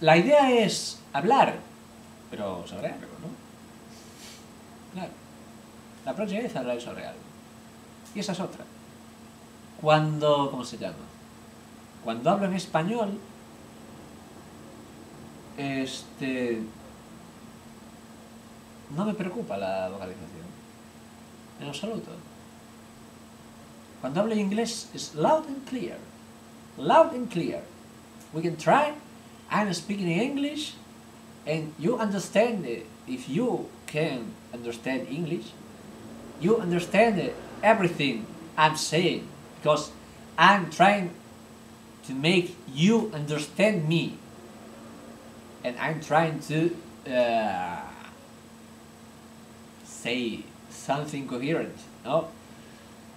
la idea es hablar, pero sobre algo, ¿no? Claro. La próxima vez hablar sobre algo. Y esa es otra. Cuando, ¿cómo se llama? Cuando hablo en español, este, no me preocupa la vocalización. En absoluto. Cuando hablo inglés es loud and clear. Loud and clear. We can try. I'm speaking English and you understand it. If you can understand English, you understand everything I'm saying because I'm trying to make you understand me and I'm trying to uh, say something coherent. No,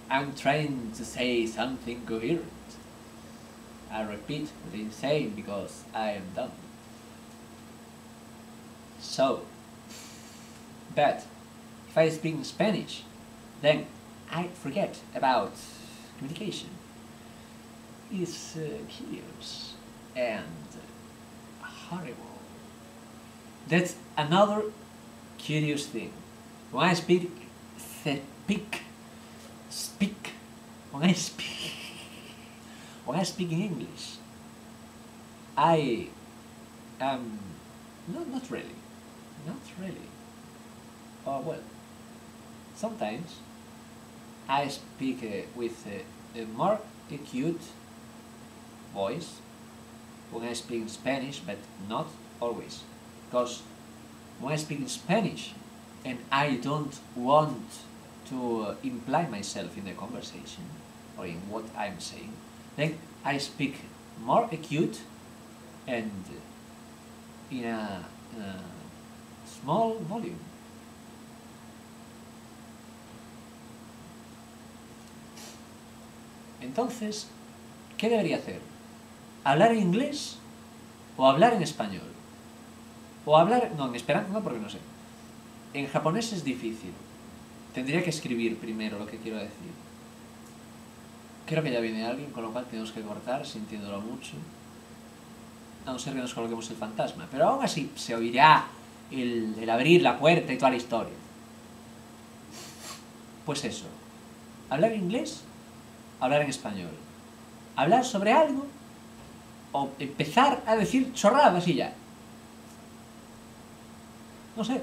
I'm trying to say something coherent. I repeat I'm saying because I am dumb. So, but if I speak in Spanish, then I forget about communication. It's uh, curious and horrible. That's another curious thing. When I speak, speak, speak, when I speak, when I speak in English, I am not not really, not really. Oh well, sometimes I speak uh, with uh, a more acute voice when I speak in Spanish, but not always. Because when I speak in Spanish and I don't want to uh, imply myself in the conversation or in what I'm saying, then I speak more acute and in a, in a small volume. Entonces, ¿qué debería hacer? ¿Hablar en inglés o hablar en español? O hablar... No, en esperanto no, porque no sé. En japonés es difícil. Tendría que escribir primero lo que quiero decir. Creo que ya viene alguien, con lo cual tenemos que cortar, sintiéndolo mucho. A no ser que nos coloquemos el fantasma. Pero aún así se oirá el, abrir la puerta y toda la historia. Pues eso. Hablar en inglés, hablar en español. Hablar sobre algo o empezar a decir chorradas y ya. No sé.